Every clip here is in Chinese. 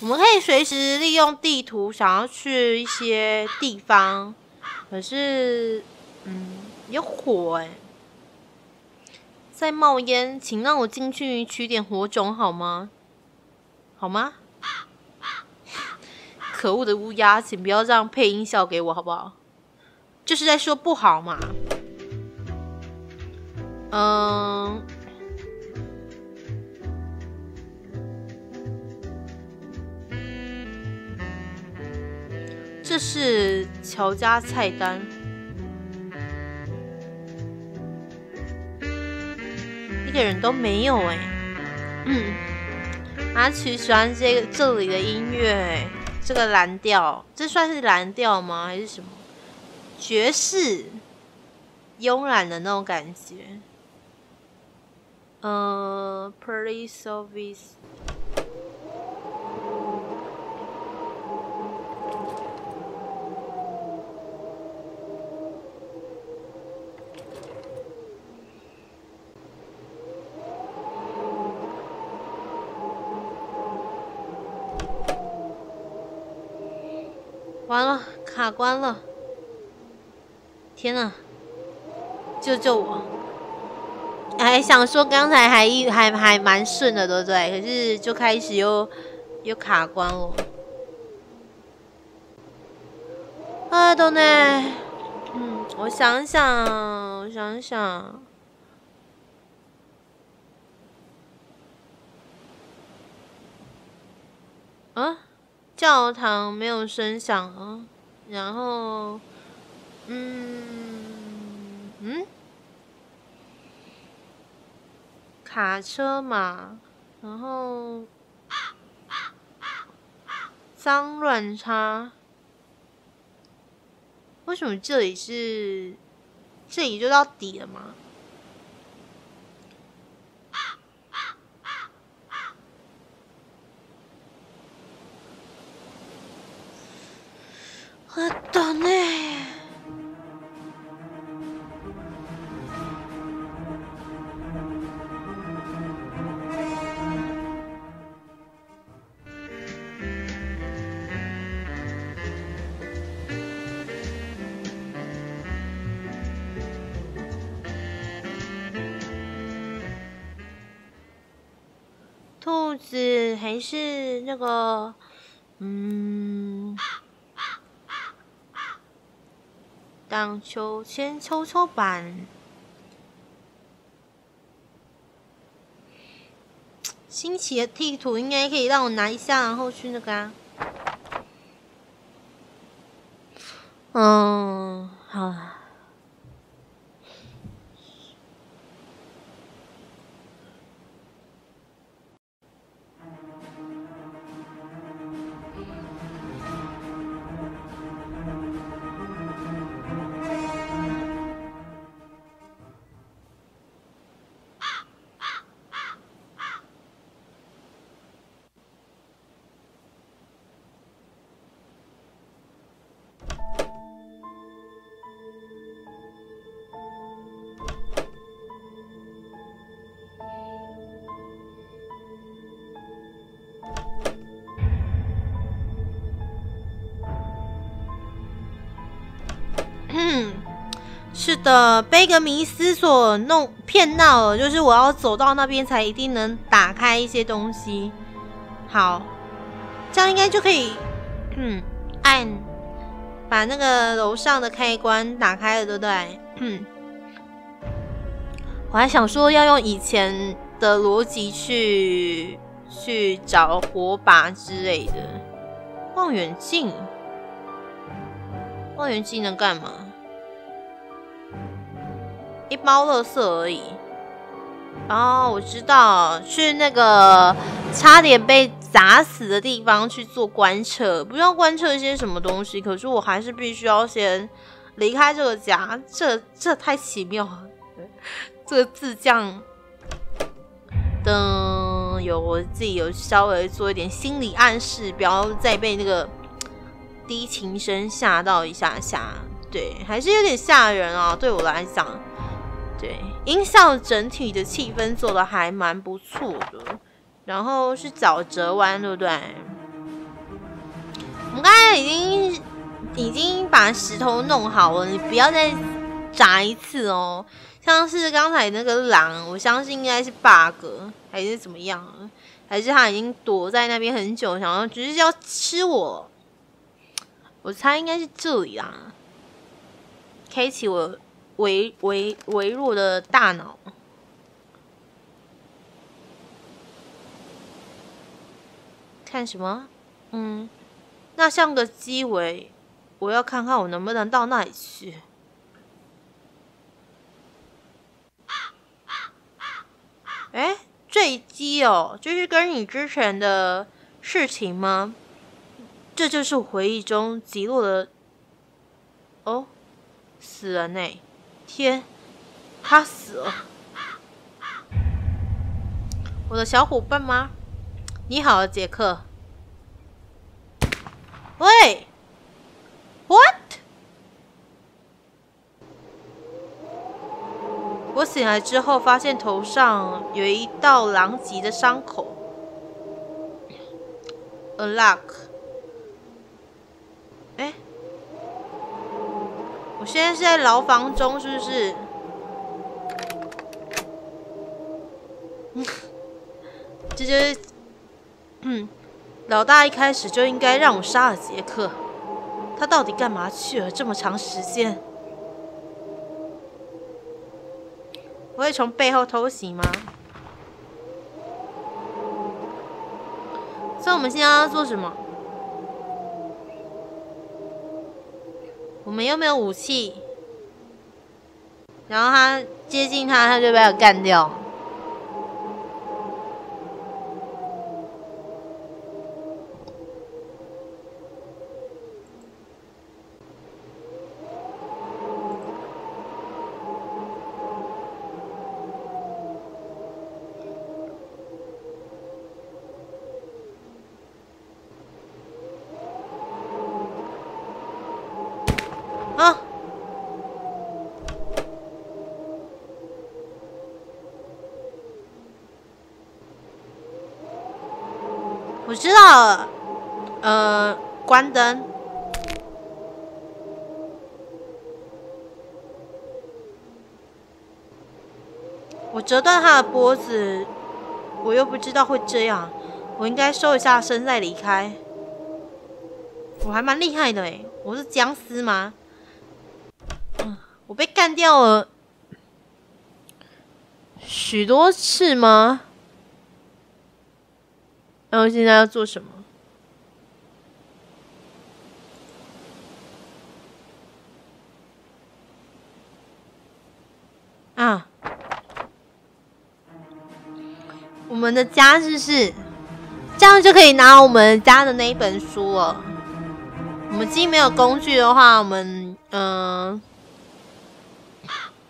我们可以随时利用地图，想要去一些地方。可是，嗯，有火哎，在冒烟，请让我进去取点火种好吗？好吗？可恶的乌鸦，请不要这样配音效给我好不好？就是在说不好嘛。嗯。这是乔家菜单，一个人都没有哎。嗯，阿奇喜欢这个这里的音乐，这个蓝调，这算是蓝调吗？还是什么爵士？慵懒的那种感觉。呃，Pretty Service。完了，卡关了！天哪，救救我！还想说刚才还一还还蛮顺的，对不对？可是就开始又又卡关了。啊，懂呢。嗯，我想想，我想想。啊？教堂没有声响啊，然后，嗯嗯，卡车嘛，然后脏乱差，为什么这里是这里就到底了吗？我懂呢。兔子还是那个，嗯。荡秋千跷跷板，新奇的地图应该可以让我拿一下，然后去那个啊。嗯，好。是的，贝格迷斯所弄骗到了，就是我要走到那边才一定能打开一些东西。好，这样应该就可以，嗯，按把那个楼上的开关打开了，对不对？嗯，我还想说要用以前的逻辑去去找火把之类的。望远镜，望远镜能干嘛？一包垃圾而已。哦，我知道，去那个差点被砸死的地方去做观测，不知道观测一些什么东西。可是我还是必须要先离开这个家，这这太奇妙了。这个自降的有我自己有稍微做一点心理暗示，不要再被那个低琴声吓到一下下。对，还是有点吓人啊，对我来讲。对，音效整体的气氛做的还蛮不错的，然后是角折弯，对不对？我们刚才已经已经把石头弄好了，你不要再砸一次哦。像是刚才那个狼，我相信应该是 bug 还是怎么样，还是他已经躲在那边很久，想要只是要吃我。我猜应该是这里啦，开启我微微微弱的大脑。看什么？嗯，那像个机尾，我要看看我能不能到那里去。哎，坠机哦，就是跟你之前的事情吗？这就是回忆中极落的。哦，死人呢！天，他死了。我的小伙伴吗？你好，杰克。喂，What？我醒来之后，发现头上有一道狼藉的伤口。A lock。我现在是在牢房中，是不是？这就是，嗯，老大一开始就应该让我杀了杰克。他到底干嘛去了这么长时间？我会从背后偷袭吗？所以我们现在要做什么？我们又没有武器，然后他接近他，他就被我干掉。我知道了，呃，关灯。我折断他的脖子，我又不知道会这样，我应该收一下身再离开。我还蛮厉害的诶，我是僵尸吗？嗯，我被干掉了许多次吗？然后现在要做什么？啊！我我们的家就是这样就可以拿我们家的那一本书了。我们既没有工具的话，我们嗯，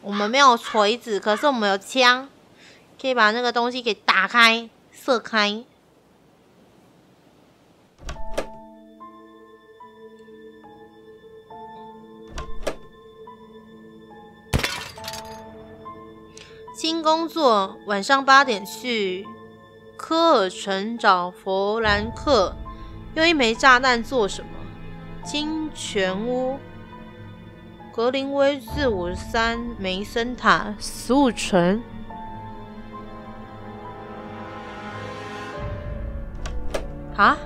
我们没有锤子，可是我们有枪，可以把那个东西给打开、射开。新工作，晚上八点去科尔城找弗兰克，用一枚炸弹做什么？金泉屋，格林威治五十三梅森塔十五层。啊？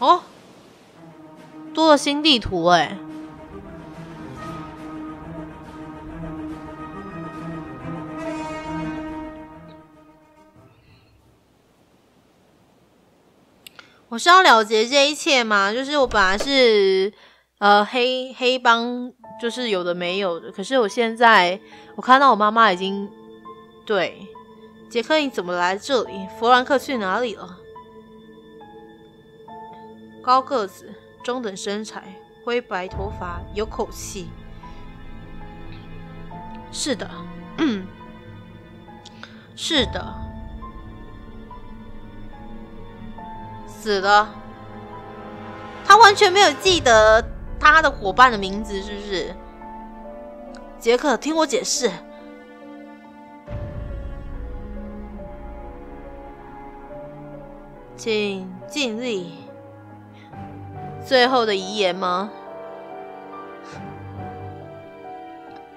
哦，多了新地图哎。我是要了结这一切吗？就是我本来是呃黑黑帮，就是有的没有的。可是我现在我看到我妈妈已经对杰克，你怎么来这里？弗兰克去哪里了？高个子，中等身材，灰白头发，有口气。是的，是的。死了，他完全没有记得他的伙伴的名字，是不是？杰克，听我解释。请尽力。最后的遗言吗？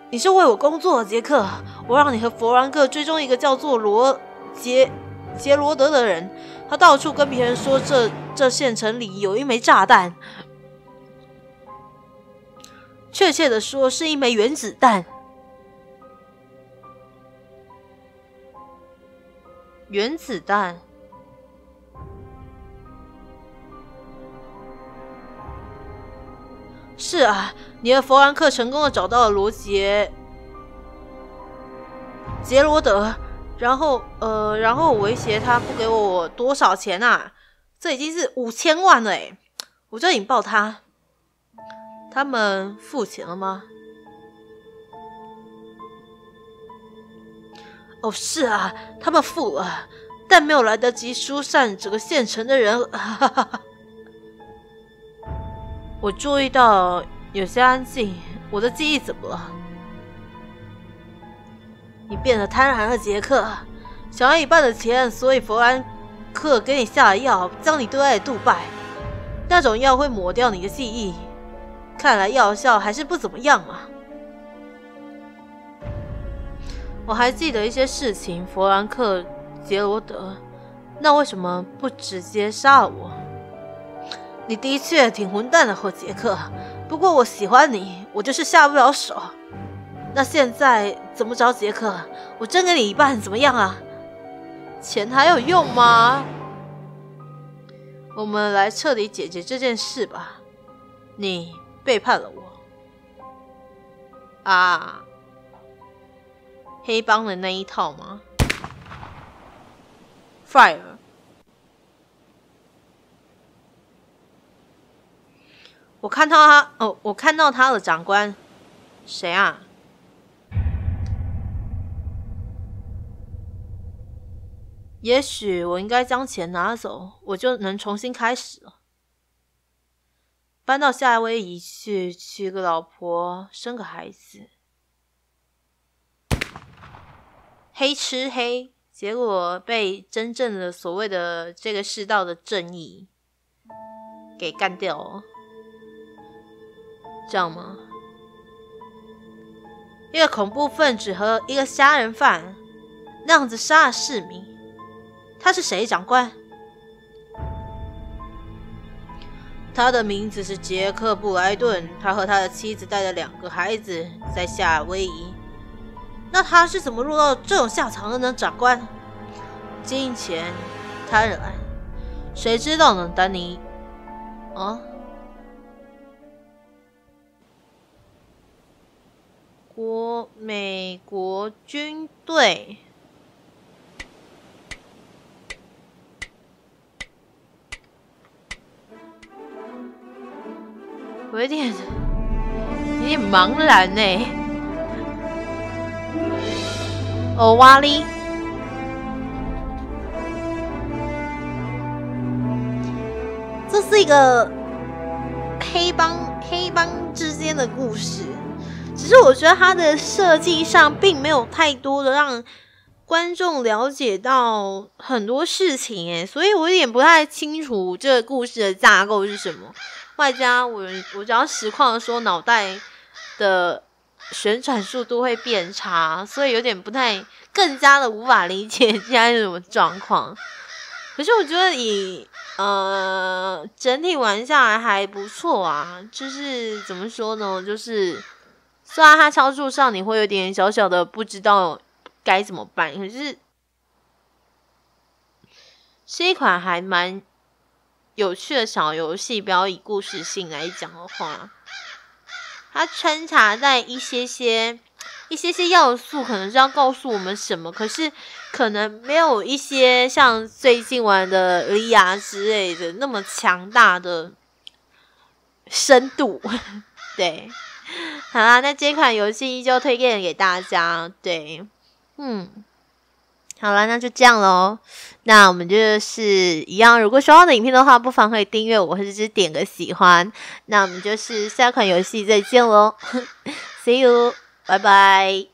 你是为我工作，杰克。我让你和弗兰克追踪一个叫做罗杰杰罗德的人，他到处跟别人说这这县城里有一枚炸弹，确切的说是一枚原子弹。原子弹。是啊，你和弗兰克成功的找到了罗杰杰罗德，然后呃，然后威胁他不给我多少钱啊？这已经是五千万了哎！我就引爆他。他们付钱了吗？哦，是啊，他们付了，但没有来得及疏散整个县城的人。哈哈哈。我注意到有些安静，我的记忆怎么了？你变得贪婪了，杰克，想要一半的钱，所以弗兰克给你下了药，将你丢在杜拜。那种药会抹掉你的记忆，看来药效还是不怎么样啊。我还记得一些事情，弗兰克杰罗德，那为什么不直接杀了我？你的确挺混蛋的，霍杰克。不过我喜欢你，我就是下不了手。那现在怎么着，杰克？我真给你一半，怎么样啊？钱还有用吗？我们来彻底解决这件事吧。你背叛了我啊！黑帮的那一套吗？Fire。我看到他哦，我看到他了，长官，谁啊？也许我应该将钱拿走，我就能重新开始了，搬到夏威夷去，娶个老婆，生个孩子。黑吃黑，结果被真正的所谓的这个世道的正义给干掉了。这样吗？一个恐怖分子和一个杀人犯那样子杀了市民，他是谁？长官？他的名字是杰克·布莱顿，他和他的妻子带着两个孩子在夏威夷。那他是怎么落到这种下场的呢？长官，金钱、贪婪，谁知道呢？丹尼，啊？国美国军队，有点有点茫然呢。哦，瓦力，这是一个黑帮黑帮之间的故事。只是我觉得它的设计上并没有太多的让观众了解到很多事情，诶，所以我有点不太清楚这个故事的架构是什么。外加我我只要实况的时候，脑袋的旋转速度会变差，所以有点不太更加的无法理解现在是什么状况。可是我觉得以呃整体玩下来还不错啊，就是怎么说呢，就是。虽然它操作上你会有点小小的不知道该怎么办，可是是一款还蛮有趣的小游戏。不要以故事性来讲的话，它穿插在一些些一些些要素，可能是要告诉我们什么，可是可能没有一些像最近玩的《利亚》之类的那么强大的深度，对。好啦，那这款游戏依旧推荐给大家。对，嗯，好了，那就这样喽。那我们就是一样，如果喜欢的影片的话，不妨可以订阅我，或者是点个喜欢。那我们就是下款游戏再见喽，See you，拜拜。